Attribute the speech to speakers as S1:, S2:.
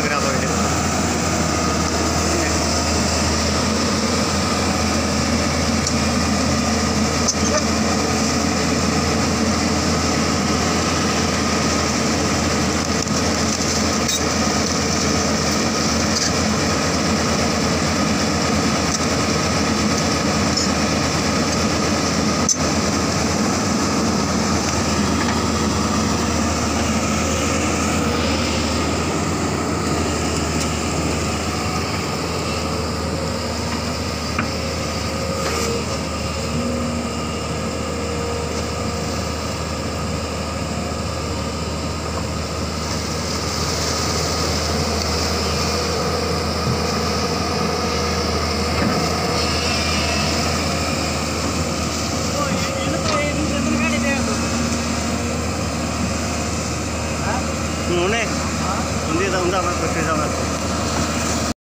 S1: Кривгазовой. उन्होंने हिंदी समझा मैं कुछ समझ